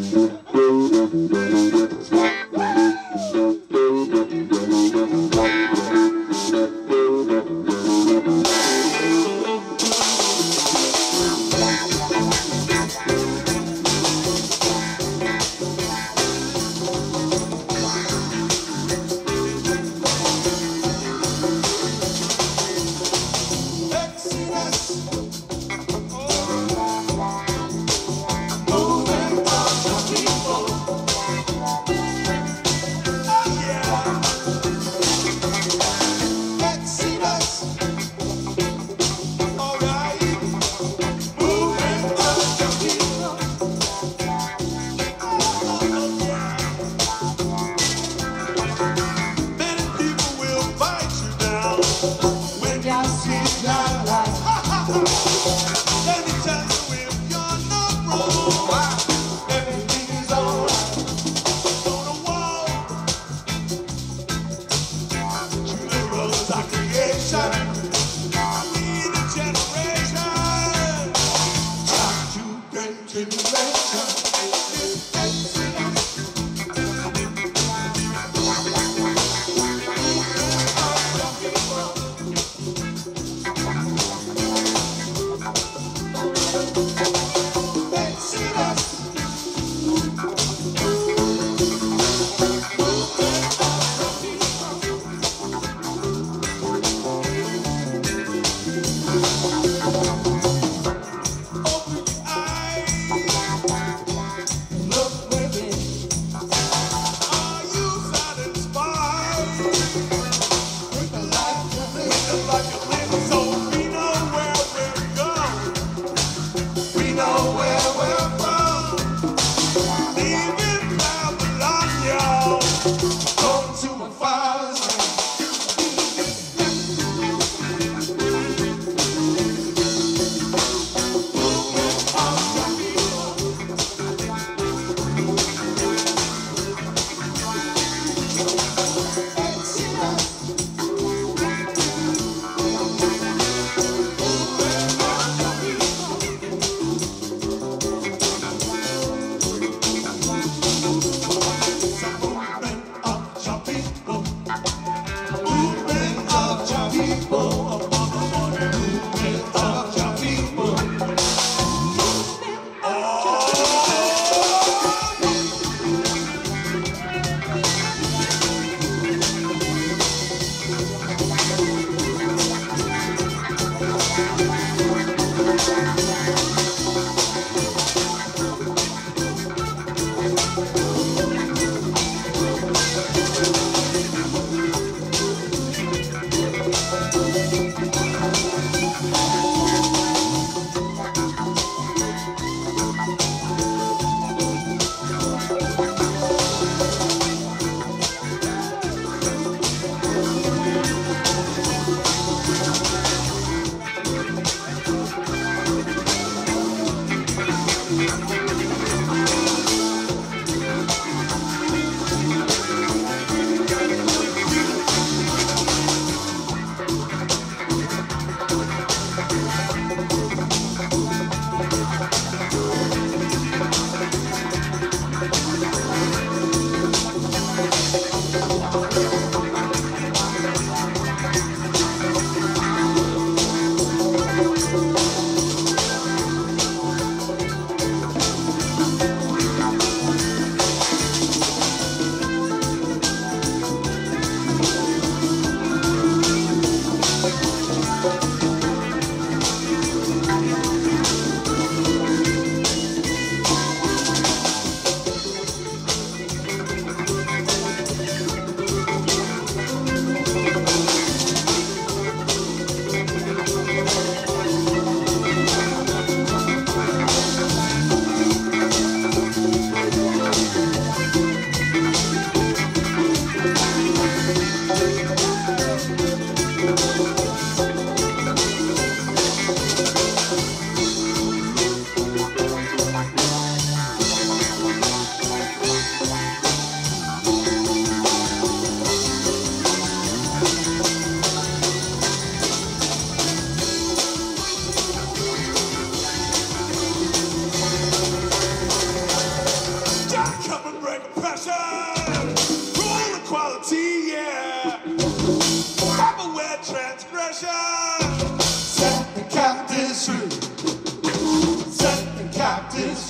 Look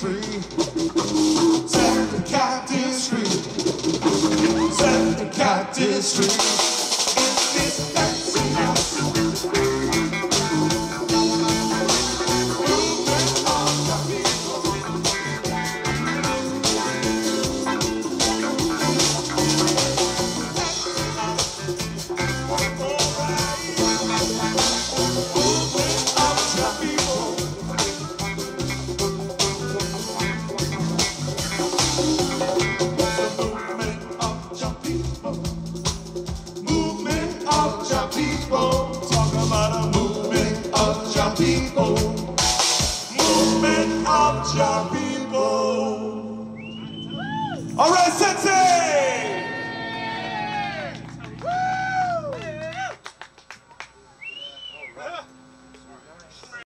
free. Set the captives free. Set the captives free.